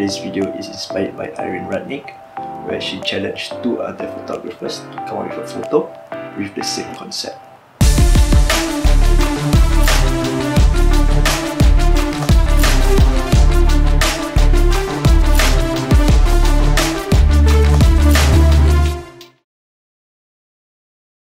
today's video is inspired by Irene Rudnyk, where she challenged two other photographers to come up with a photo with the same concept.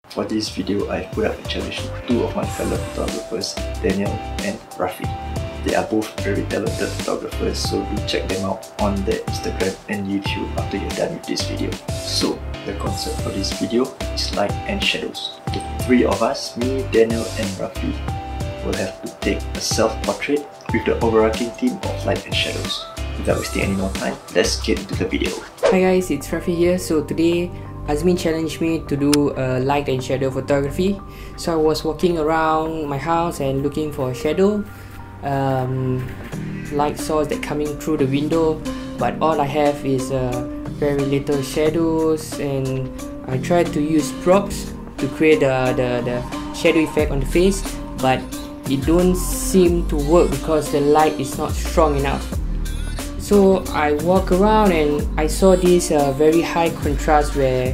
For this video, I put up a challenge to two of my fellow photographers, Danial and Rafie. They are both very talented photographers, so do check them out on their Instagram and YouTube after you're done with this video. So, the concept for this video is light and shadows. The three of us, me, Danial and Rafie, will have to take a self-portrait with the overarching theme of light and shadows. Without wasting any more time, let's get into the video. Hi guys, it's Rafie here. So today Adzmin challenged me to do a light and shadow photography. So I was walking around my house and looking for a shadow, um, light source that coming through the window, but all I have is uh, very little shadows and I tried to use props to create the, the, the shadow effect on the face, but it don't seem to work because the light is not strong enough. So I walk around and I saw this uh, very high contrast where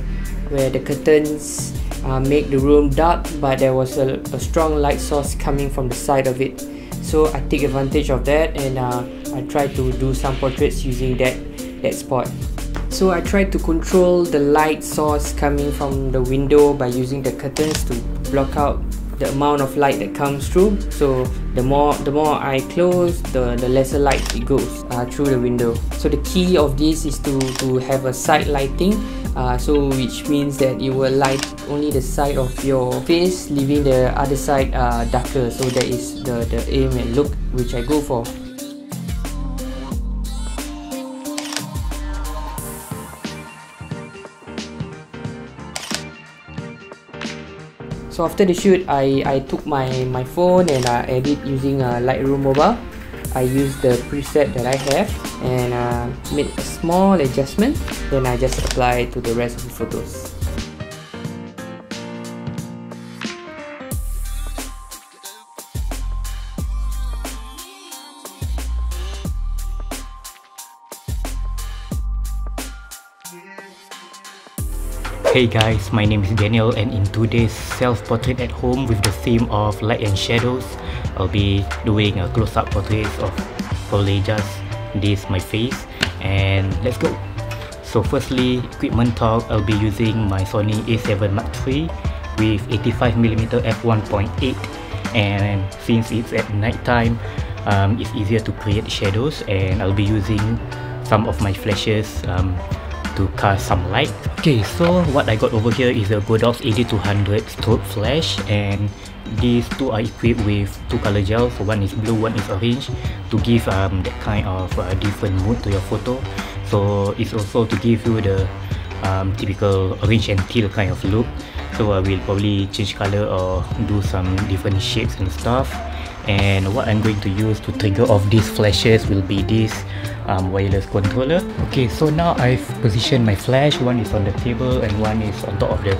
where the curtains uh, make the room dark but there was a, a, strong light source coming from the side of it. So I take advantage of that and uh, I try to do some portraits using that, that spot. So I try to control the light source coming from the window by using the curtains to block out the amount of light that comes through so the more the more I close the the lesser light it goes uh, through the window. So the key of this is to to have a side lighting uh, so which means that you will light only the side of your face leaving the other side uh, darker. So that is the the aim and look which I go for So after the shoot, I, I took my, my phone and I edit using uh, Lightroom Mobile. I used the preset that I have and uh, made a small adjustment. Then I just apply to the rest of the photos. Hey guys, my name is Danial and in today's self-portrait at home with the theme of light and shadows, I'll be doing a close-up portrait of probably just this my face and let's go. So firstly, equipment talk, I'll be using my Sony a7 Mark III with 85mm f1.8 and since it's at night time, um, it's easier to create shadows and I'll be using some of my flashes um, to cast some light. Okay, so what I got over here is a Godox AD200 strobe flash and these two are equipped with two color gels. So one is blue, one is orange to give um, that kind of uh, different mood to your photo. So it's also to give you the um, typical orange and teal kind of look. So I will probably change color or do some different shapes and stuff. And what I'm going to use to trigger off these flashes will be this um, wireless controller. Okay so now I've positioned my flash. One is on the table and one is on top of the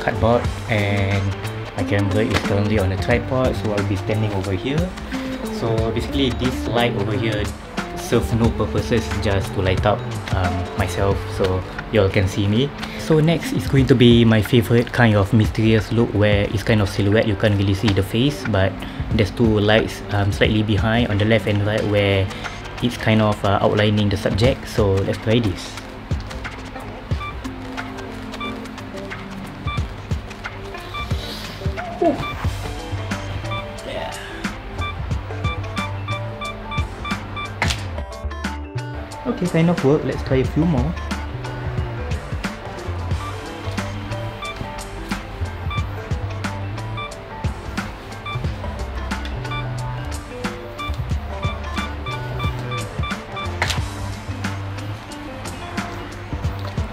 cardboard. And my camera is currently on a tripod so I'll be standing over here. So basically this light over here serves no purposes just to light up um, myself so y'all can see me. So next is going to be my favorite kind of mysterious look where it's kind of silhouette. You can't really see the face but there's two lights um, slightly behind on the left and right where it's kind of uh, outlining the subject. So let's try this okay kind of work let's try a few more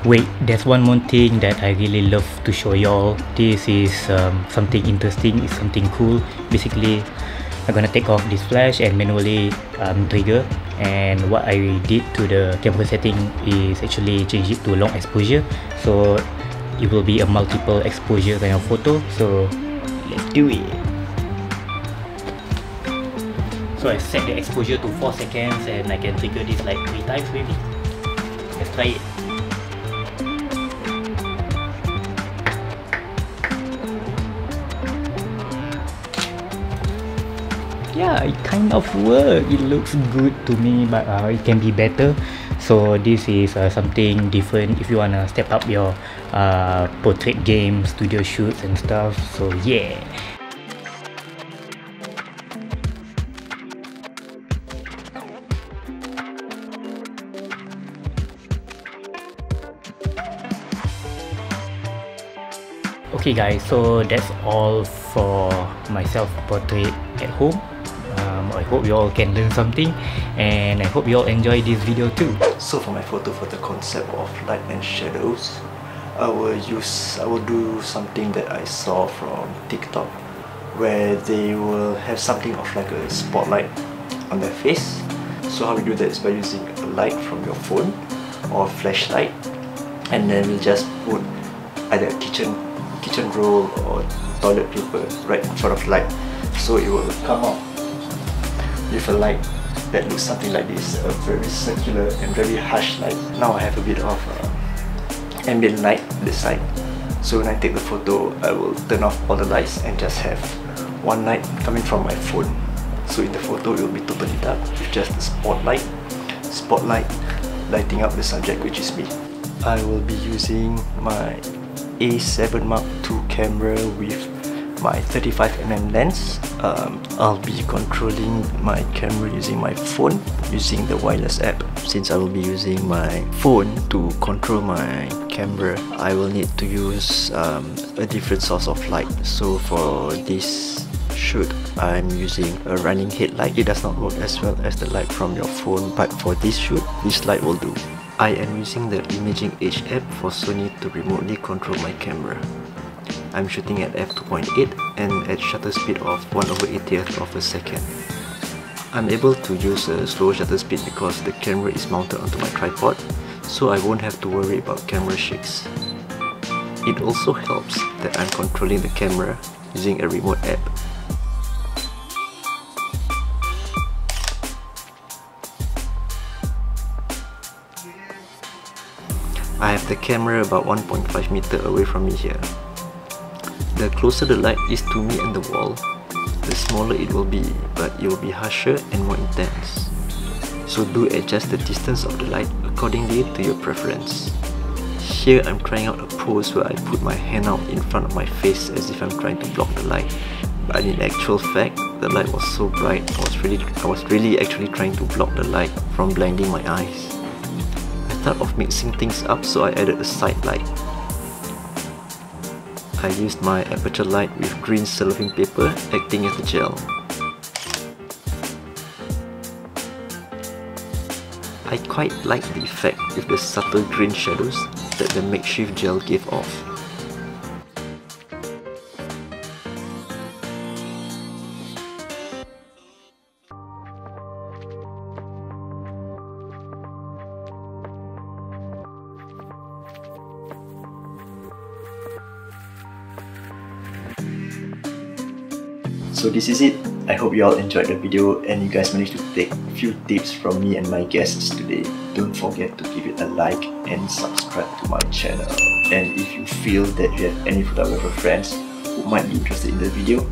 Wait, there's one more thing that I really love to show y'all. This is um, something interesting, it's something cool. Basically, I'm gonna take off this flash and manually um, trigger. And what I did to the camera setting is actually change it to long exposure. So it will be a multiple exposure kind of photo. So let's do it. So I set the exposure to 4 seconds and I can trigger this like 3 times maybe. Let's try it. Yeah it kind of work. It looks good to me but uh, it can be better. So this is uh, something different if you wanna step up your uh, portrait game studio shoots and stuff. So yeah. Okay guys so that's all for my self portrait at home I hope you all can learn something and I hope you all enjoy this video too. So for my photo for the concept of light and shadows, I will use I will do something that I saw from TikTok where they will have something of like a spotlight on their face. So how we do that is by using a light from your phone or flashlight and then we'll just put either kitchen kitchen roll or toilet paper right in front of light so it will come out with a light that looks something like this, a very circular and very harsh light. Now I have a bit of uh, ambient light this side. So when I take the photo, I will turn off all the lights and just have one light coming from my phone. So in the photo, it will be totally dark with just the spotlight, spotlight lighting up the subject, which is me. I will be using my A7 Mark II camera with my 35mm lens. Um, I'll be controlling my camera using my phone using the wireless app. Since I will be using my phone to control my camera I will need to use um, a different source of light. So for this shoot I'm using a running headlight. It does not work as well as the light from your phone but for this shoot this light will do. I am using the Imaging Edge app for Sony to remotely control my camera I'm shooting at f2.8 and at shutter speed of 1 over 80th of a second. I'm able to use a slow shutter speed because the camera is mounted onto my tripod, so I won't have to worry about camera shakes. It also helps that I'm controlling the camera using a remote app. I have the camera about 1.5 meter away from me here. The closer the light is to me and the wall, the smaller it will be, but it will be harsher and more intense. So do adjust the distance of the light accordingly to your preference. Here I'm trying out a pose where I put my hand out in front of my face as if I'm trying to block the light. But in actual fact, the light was so bright, I was really, I was really actually trying to block the light from blinding my eyes. I thought of mixing things up so I added a side light I used my Aputure light with green cellophane paper acting as the gel. I quite like the effect with the subtle green shadows that the makeshift gel gave off. So this is it. I hope you all enjoyed the video and you guys managed to take a few tips from me and my guests today. Don't forget to give it a like and subscribe to my channel. And if you feel that you have any photographer friends who might be interested in the video,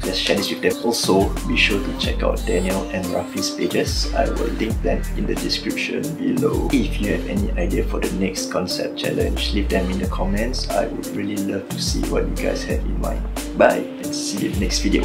just share this with them. Also, be sure to check out Danial and Rafie's pages. I will link them in the description below. If you have any idea for the next concept challenge, leave them in the comments. I would really love to see what you guys have in mind. Bye and see you in the next video.